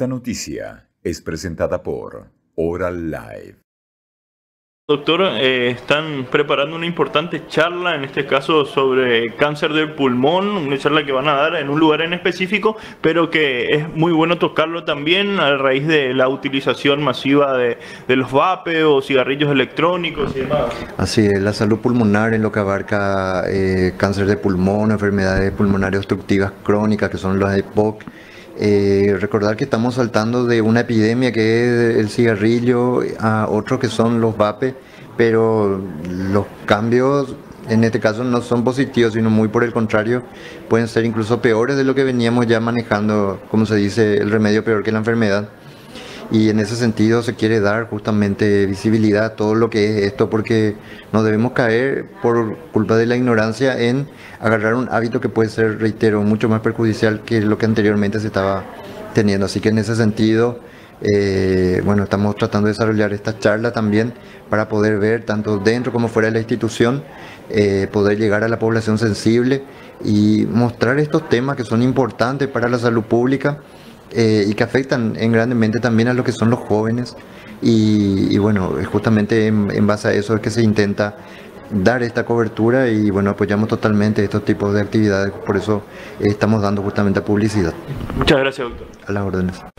Esta noticia es presentada por Oral Live. Doctor, eh, están preparando una importante charla, en este caso sobre cáncer del pulmón, una charla que van a dar en un lugar en específico, pero que es muy bueno tocarlo también a raíz de la utilización masiva de, los vape o cigarrillos electrónicos y demás. Así es, la salud pulmonar en lo que abarca eh, cáncer de pulmón, enfermedades pulmonares obstructivas crónicas, que son las EPOC. Eh, recordar que estamos saltando de una epidemia que es el cigarrillo a otro que son los vape, pero los cambios en este caso no son positivos, sino muy por el contrario, pueden ser incluso peores de lo que veníamos ya manejando, como se dice, el remedio peor que la enfermedad y en ese sentido se quiere dar justamente visibilidad a todo lo que es esto porque no debemos caer por culpa de la ignorancia en agarrar un hábito que puede ser, reitero, mucho más perjudicial que lo que anteriormente se estaba teniendo. Así que en ese sentido, eh, bueno, estamos tratando de desarrollar esta charla también para poder ver tanto dentro como fuera de la institución, eh, poder llegar a la población sensible y mostrar estos temas que son importantes para la salud pública eh, y que afectan en grandemente también a lo que son los jóvenes. Y, bueno, justamente en, base a eso es que se intenta dar esta cobertura y bueno, apoyamos totalmente estos tipos de actividades, por eso estamos dando justamente publicidad. Muchas gracias, doctor. A las órdenes.